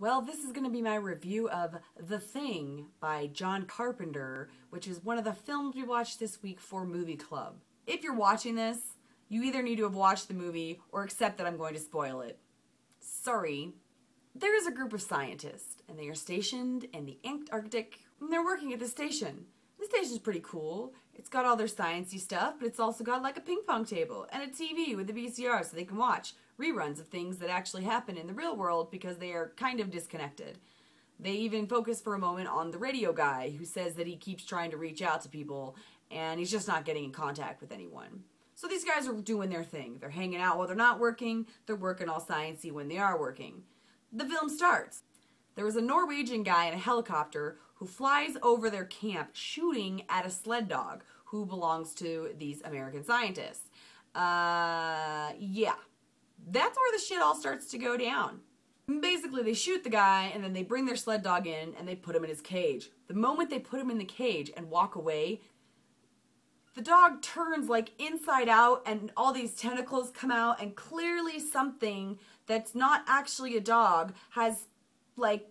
Well, this is going to be my review of The Thing by John Carpenter, which is one of the films we watched this week for Movie Club. If you're watching this, you either need to have watched the movie or accept that I'm going to spoil it. Sorry. There is a group of scientists, and they are stationed in the Antarctic, and they're working at the station. The station's pretty cool. It's got all their sciencey stuff, but it's also got like a ping pong table and a TV with a VCR so they can watch reruns of things that actually happen in the real world because they are kind of disconnected. They even focus for a moment on the radio guy who says that he keeps trying to reach out to people and he's just not getting in contact with anyone. So these guys are doing their thing. They're hanging out while they're not working. They're working all sciencey when they are working. The film starts. There was a Norwegian guy in a helicopter who flies over their camp shooting at a sled dog who belongs to these American scientists. Uh, yeah that's where the shit all starts to go down. Basically, they shoot the guy and then they bring their sled dog in and they put him in his cage. The moment they put him in the cage and walk away, the dog turns like inside out and all these tentacles come out and clearly something that's not actually a dog has like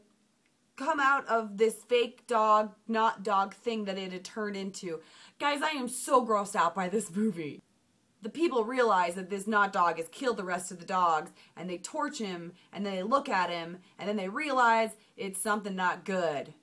come out of this fake dog, not dog thing that it had turned into. Guys, I am so grossed out by this movie the people realize that this not dog has killed the rest of the dogs and they torch him and then they look at him and then they realize it's something not good.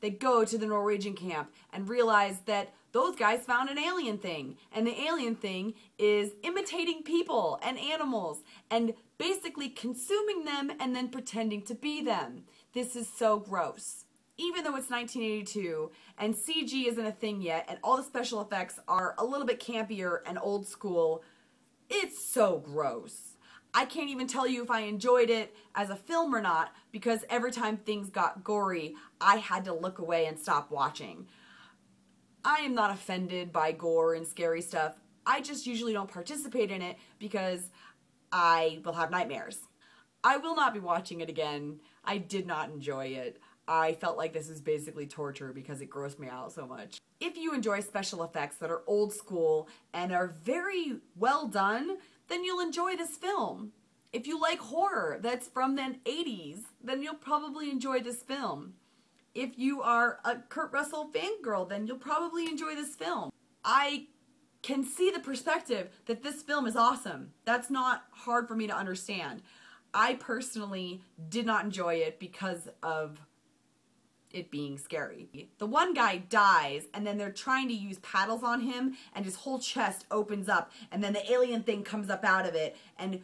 They go to the Norwegian camp and realize that those guys found an alien thing and the alien thing is imitating people and animals and basically consuming them and then pretending to be them. This is so gross even though it's 1982 and CG isn't a thing yet and all the special effects are a little bit campier and old school, it's so gross. I can't even tell you if I enjoyed it as a film or not because every time things got gory, I had to look away and stop watching. I am not offended by gore and scary stuff. I just usually don't participate in it because I will have nightmares. I will not be watching it again. I did not enjoy it. I felt like this is basically torture because it grossed me out so much. If you enjoy special effects that are old school and are very well done, then you'll enjoy this film. If you like horror that's from the 80s, then you'll probably enjoy this film. If you are a Kurt Russell fangirl, then you'll probably enjoy this film. I can see the perspective that this film is awesome. That's not hard for me to understand. I personally did not enjoy it because of it being scary. The one guy dies and then they're trying to use paddles on him and his whole chest opens up and then the alien thing comes up out of it and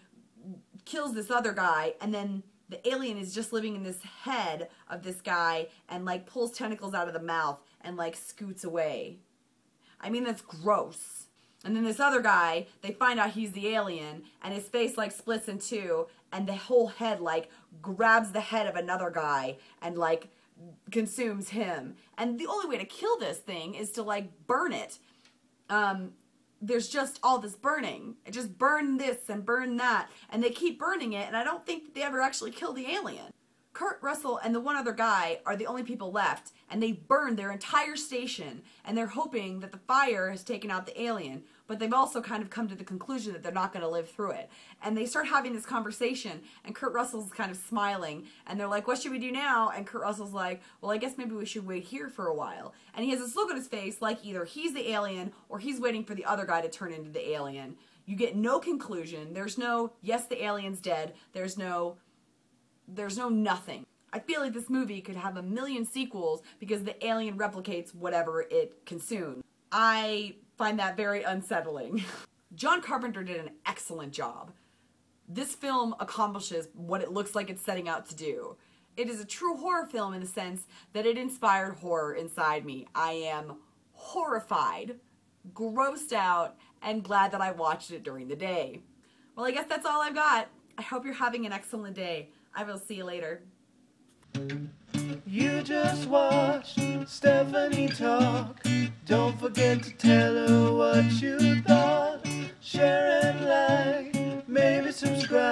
kills this other guy and then the alien is just living in this head of this guy and like pulls tentacles out of the mouth and like scoots away. I mean that's gross. And then this other guy, they find out he's the alien and his face like splits in two and the whole head like grabs the head of another guy and like consumes him. And the only way to kill this thing is to like burn it. Um, there's just all this burning. Just burn this and burn that. And they keep burning it, and I don't think they ever actually kill the alien. Kurt Russell and the one other guy are the only people left, and they burned their entire station, and they're hoping that the fire has taken out the alien, but they've also kind of come to the conclusion that they're not going to live through it. And they start having this conversation, and Kurt Russell's kind of smiling, and they're like, What should we do now? And Kurt Russell's like, Well, I guess maybe we should wait here for a while. And he has this look on his face like either he's the alien or he's waiting for the other guy to turn into the alien. You get no conclusion. There's no, yes, the alien's dead. There's no, there's no nothing. I feel like this movie could have a million sequels because the alien replicates whatever it consumes. I find that very unsettling. John Carpenter did an excellent job. This film accomplishes what it looks like it's setting out to do. It is a true horror film in the sense that it inspired horror inside me. I am horrified, grossed out, and glad that I watched it during the day. Well, I guess that's all I've got. I hope you're having an excellent day. I will see you later. You just watched Stephanie talk. Don't forget to tell her what you thought. Share and like, maybe subscribe.